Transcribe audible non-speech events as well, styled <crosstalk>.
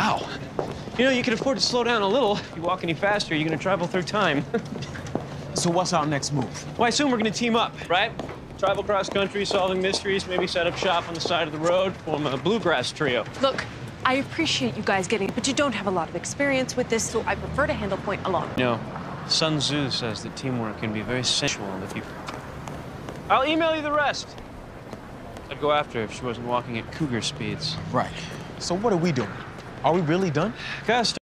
Wow. You know, you can afford to slow down a little. If you walk any faster, you're gonna travel through time. <laughs> So what's our next move? well, I assume we're gonna team up, right? Travel cross country, solving mysteries, maybe set up shop on the side of the road, form a bluegrass trio. Look, I appreciate you guys getting it, but you don't have a lot of experience with this, so I prefer to handle point alone. You know, Sun Tzu says that teamwork can be very sensual if you. I'll email you the rest. I'd go after her if she wasn't walking at cougar speeds. Right. So what are we doing? Are we really done? Start